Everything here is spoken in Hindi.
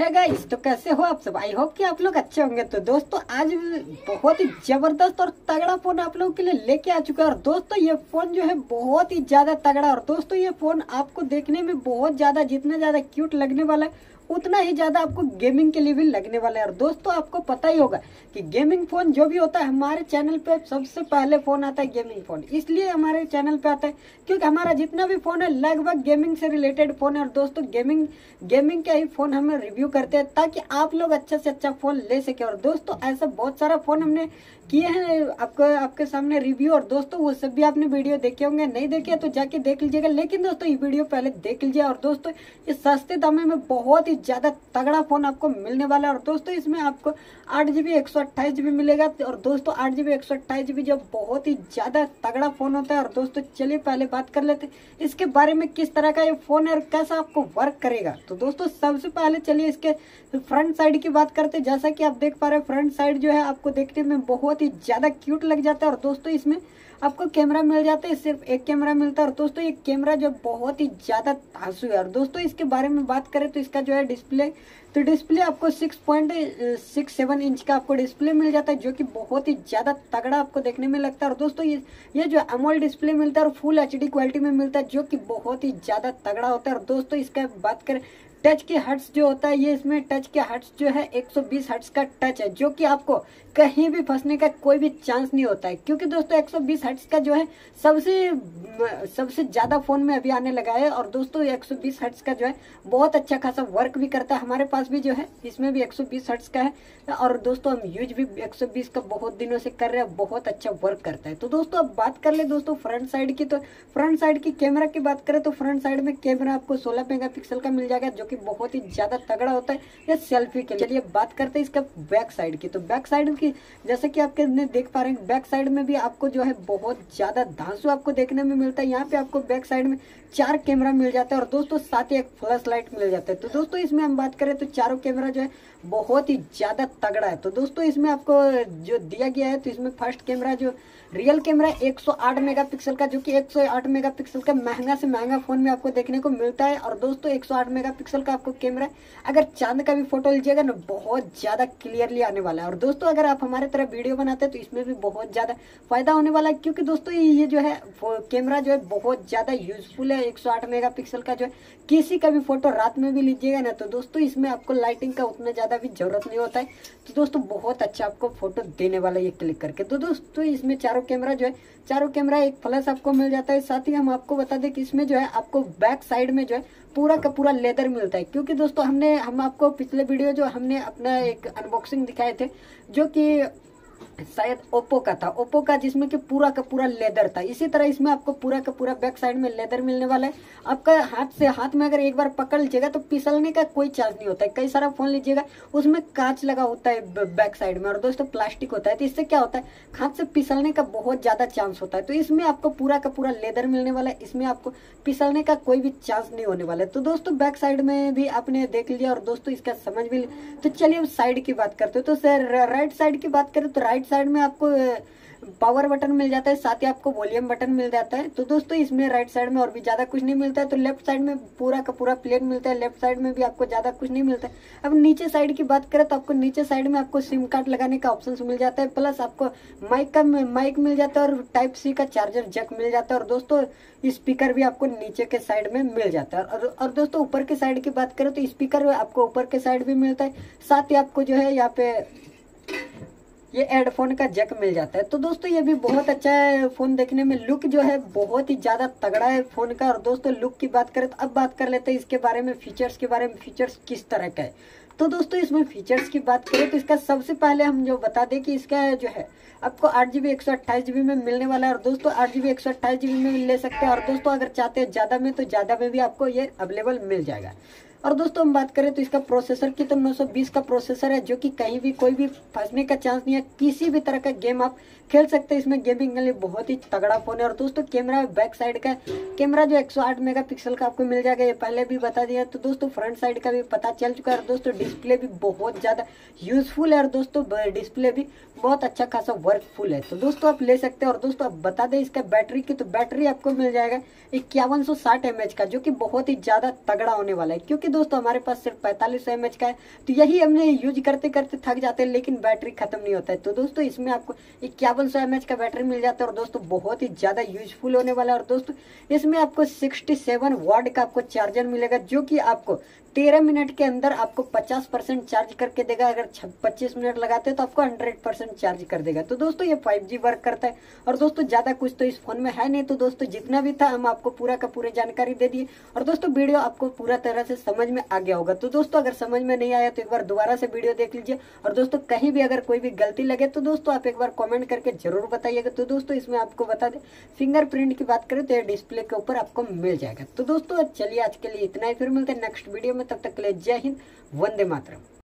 है गाइस तो कैसे हो आप सब? आई होप कि आप लोग अच्छे होंगे। तो दोस्तों, आज बहुत ही ज़बरदस्त और तगड़ा फ़ोन आप लोगों के लिए लेके आ चुका है। और दोस्तों, ये फ़ोन जो है बहुत ही ज़्यादा तगड़ा और दोस्तों, ये फ़ोन आपको देखने में बहुत ज़्यादा, जितना ज़्यादा क्यूट लगने वाला है, उतना ही ज़्यादा आपको गेमिंग के लिए भी लगने वाला है। और दोस्तों, आपको पता ही होगा कि गेमिंग फ़ोन जो भी होता है, हमारे चैनल पे सबसे पहले फ़ोन आता है गेमिंग फ़ोन इसलिए हमारे चैनल पे आता है, क्योंकि हमारा जितना भी फ़ोन है, लगभग गेमिंग से रिलेटेड फ़ोन है। और दोस्तों गेमिंग गेमिंग का ही फ़ोन हमें रिव्यू करते हैं ताकि आप लोग अच्छा से अच्छा फ़ोन ले सके। और दोस्तों, ऐसा बहुत सारा फ़ोन हमने किए हैं आपको, आपके सामने रिव्यू और दोस्तों, वो सब भी आपने वीडियो देखे होंगे। नहीं देखे तो जाके देख लीजिएगा। लेकिन दोस्तों, ये वीडियो पहले देख लीजिए। और दोस्तों इस सस्ते दामे में बहुत ही ज़्यादा तगड़ा फ़ोन आपको मिलने वाला है। और दोस्तों, इसमें आपको आठ जीबी एक सौ अट्ठाईस जीबी मिलेगा। और दोस्तों, आठ जीबी एक सौ अट्ठाईस जीबी जब बहुत ही ज़्यादा तगड़ा फ़ोन होता है। और दोस्तों, चलिए पहले बात कर लेते हैं। इसके बारे में किस तरह का ये फ़ोन है और कैसा आपको वर्क करेगा? तो दोस्तों, सबसे पहले चलिए इसके फ्रंट साइड की बात करते हैं, जैसा कि आप देख पा रहे हैं फ्रंट साइड जो है आपको देखने में बहुत ही ज़्यादा क्यूट लग जाता है। और दोस्तों, इसमें आपको कैमरा मिल जाता है, सिर्फ़ एक कैमरा मिलता है। और दोस्तों, ये कैमरा जो बहुत ही ज़्यादा धांसू है। और दोस्तों, इसके बारे में बात करें तो इसका जो है डिस्प्ले तो डिस्प्ले आपको six point six seven inch का आपको डिस्प्ले मिल जाता है, जो कि बहुत ही ज़्यादा तगड़ा आपको देखने में लगता है। और दोस्तों, ये ये जो अमोल डिस्प्ले मिलता है और फुल एचडी क्वालिटी में मिलता है, जो कि बहुत ही ज़्यादा तगड़ा होता है। और दोस्तों, इसका बात करें टच के हर्ट्स जो होता है, ये इसमें टच के हर्ट्स जो है 120 हर्ट्स का टच है, जो कि आपको कहीं भी फंसने का कोई भी चांस नहीं होता है। क्योंकि दोस्तों 120 हर्ट्स का जो है, सबसे सबसे ज़्यादा फ़ोन में अभी आने लगा है, और दोस्तों 120 हर्ट्स का जो है, बहुत अच्छा खासा वर्क भी करता है हमारे पास भी जो है, इसमें भी 120 हर्ट्स का है, और दोस्तों, हम यूज़ भी 120 का बहुत दिनों से कर रहे हैं, बहुत अच्छा वर्क करता है। तो दोस्तों, अब बात कर ले दोस्तों फ्रंट साइड की तो फ्रंट साइड की कैमरा की बात करें तो फ्रंट साइड में कैमरा आपको सोलह मेगा का मिल जाएगा, जो कि बहुत ही ज़्यादा तगड़ा होता है या सेल्फी के लिए। चलिए बात करते हैं इसका बैक साइड की। तो बैक साइड की, जैसे कि आपके देख पा रहे हैं बैक साइड में भी आपको जो है बहुत ज़्यादा धांसू आपको देखने में मिलता है। यहाँ पे आपको बैक साइड में चार कैमरा मिल जाता है और दोस्तों, साथ ही एक फ्लैश लाइट मिल जाता है। तो दोस्तों, इसमें हम बात करें तो चारों कैमरा जो है बहुत ही ज़्यादा तगड़ा है। तो दोस्तों, इसमें आपको जो दिया गया है तो इसमें फ़र्स्ट कैमरा जो रियल कैमरा 108 मेगापिक्सल का, जो कि 108 मेगापिक्सल का महँगा से महँगा फ़ोन में आपको देखने को मिलता है। और दोस्तों 108 मेगापिक्सल का आपको कैमरा अगर चाँद का भी फ़ोटो लीजिएगा ना, बहुत ज़्यादा क्लियरली आने वाला है। और दोस्तों, अगर आप हमारे तरह वीडियो बनाते हैं तो इसमें भी बहुत ज़्यादा फ़ायदा होने वाला है, क्योंकि दोस्तों, ये जो है कैमरा जो है, बहुत ज़्यादा यूजफुल है, एक मेगा का जो है। किसी का भी फ़ोटो रात में भी लीजिएगा ना तो दोस्तों, इसमें आपको लाइटिंग का उतना ज़्यादा भी ज़रूरत नहीं होता है। तो दोस्तों, बहुत अच्छा आपको फ़ोटो देने वाला है क्लिक करके। तो दोस्तों, इसमें चारों कैमरा जो है, चारों कैमरा एक फ्लैश आपको मिल जाता है। साथ ही हम आपको बता दें कि इसमें जो है, आपको बैक साइड में जो है, पूरा का पूरा लेदर मिलता है क्योंकि दोस्तों, हमने, हम आपको पिछले वीडियो जो हमने अपना एक अनबॉक्सिंग दिखाए थे, जो कि शायद ओप्पो का था। ओप्पो का जिसमें कि पूरा का पूरा लेदर था। इसी तरह इसमें आपको पूरा का पूरा बैक साइड में लेदर मिलने वाला है। आपका हाथ से हाथ में अगर एक बार पकड़ लीजिएगा तो फिसलने का कोई चांस नहीं होता है। कई सारा फ़ोन लीजिएगा, उसमें कांच लगा होता है बैक साइड में। और दोस्तों प्लास्टिक होता है तो इससे क्या होता है? हाथ से फिसलने का बहुत ज़्यादा चांस होता है। तो इसमें आपको पूरा का पूरा लेदर मिलने वाला है। इसमें आपको फिसलने का कोई भी चांस नहीं होने वाला है। तो दोस्तों बैक साइड में भी आपने देख लिया और दोस्तों, इसका समझ भी लिया। तो चलिए साइड की बात करते हो। तो राइट साइड की बात करें तो राइट साइड में आपको पावर बटन मिल जाता है साथ ही आपको वॉल्यूम बटन मिल जाता है। तो दोस्तों इसमें राइट साइड में और भी ज़्यादा कुछ नहीं मिलता है। तो लेफ़्ट साइड में पूरा का पूरा प्लेन मिलता है। लेफ़्ट साइड में भी आपको ज़्यादा कुछ नहीं मिलता है। अब नीचे साइड की बात करें तो आपको नीचे साइड में आपको सिम कार्ड लगाने का ऑप्शन मिल जाता है। प्लस आपको माइक का माइक मिल जाता है और टाइप सी का चार्जर जक मिल जाता है। और दोस्तों स्पीकर भी आपको नीचे के साइड में मिल जाता है। और, और दोस्तों ऊपर के साइड की बात करें तो स्पीकर आपको ऊपर के साइड भी मिलता है। साथ ही आपको जो है यहाँ पे ये हेडफोन का जक मिल जाता है। तो दोस्तों, ये भी बहुत अच्छा है फ़ोन देखने में। लुक जो है, बहुत ही ज़्यादा तगड़ा है फ़ोन का। और दोस्तों लुक की बात करें तो अब बात कर लेते हैं इसके बारे में फीचर्स के बारे में फीचर्स किस तरह का है। तो दोस्तों, इसमें फीचर्स की बात करें तो इसका सबसे पहले हम जो बता दें कि इसका जो है, आपको आठ जीबी एक सौ अट्ठाईस जीबी में मिलने वाला है। और दोस्तों, आठ जीबी एक सौ अट्ठाईस जीबी में ले सकते हैं। और दोस्तों, अगर चाहते हैं ज़्यादा में तो ज़्यादा में भी आपको ये अवेलेबल मिल जाएगा। और दोस्तों, हम बात करें तो इसका प्रोसेसर की तो 920 का प्रोसेसर है, जो कि कहीं भी, कोई भी फंसने का चांस नहीं है। किसी भी तरह का गेम आप खेल सकते हैं। इसमें गेमिंग के लिए बहुत ही तगड़ा फ़ोन है। और दोस्तों कैमरा बैक साइड का कैमरा जो 108 मेगापिक्सल का आपको मिल जाएगा, ये पहले भी बता दिया। तो दोस्तों फ्रंट साइड का भी पता चल चुका है। और दोस्तों डिस्प्ले भी बहुत ज़्यादा यूजफुल है। और दोस्तों डिस्प्ले भी बहुत अच्छा खासा वर्कफुल है। तो दोस्तों, आप ले सकते हैं। और दोस्तों, आप बता दें इसका बैटरी की तो बैटरी आपको मिल जाएगा इक्यावन सौ का, जो की बहुत ही ज़्यादा तगड़ा होने वाला है। क्योंकि दोस्तों, हमारे पास सिर्फ़ पैंतालीस सौ का है। तो यही हमने यूज़ करते करते थक जाते हैं, लेकिन बैटरी खत्म नहीं होता है। तो दोस्तों, इसमें आपको इक्यावन सौ का बैटरी मिल जाता है और दोस्तों, बहुत ही ज़्यादा यूजफुल होने वाला है। और दोस्तों, इसमें आपको सिक्सटी सेवन का आपको चार्जर मिलेगा, जो कि आपको तेरह मिनट के अंदर आपको पचास परसेंट चार्ज करके देगा, अगर पच्चीस मिनट लगाते हैं तो आपको हंड्रेड परसेंट चार्ज कर देगा। तो दोस्तों, ये फाइव जी वर्क करता है। और दोस्तों, ज़्यादा कुछ तो इस फ़ोन में है नहीं तो दोस्तों, जितना भी था, हम आपको पूरा का पूरा जानकारी दे दिए। और दोस्तों, वीडियो आपको पूरा तरह से समझ में आ गया होगा। तो दोस्तों, अगर समझ में नहीं आया तो एक बार दोबारा से वीडियो देख लीजिए। और दोस्तों, कहीं भी अगर कोई भी गलती लगे तो दोस्तों, आप एक बार कॉमेंट करके ज़रूर बताइएगा। तो दोस्तों, इसमें आपको बता दें फिंगरप्रिंट की बात करें तो ये डिस्प्ले के ऊपर आपको मिल जाएगा। तो दोस्तों, चलिए आज के लिए इतना ही। फिर मिलते हैं नेक्स्ट वीडियो में तब तक के लिए जय हिंद वंदे मातरम।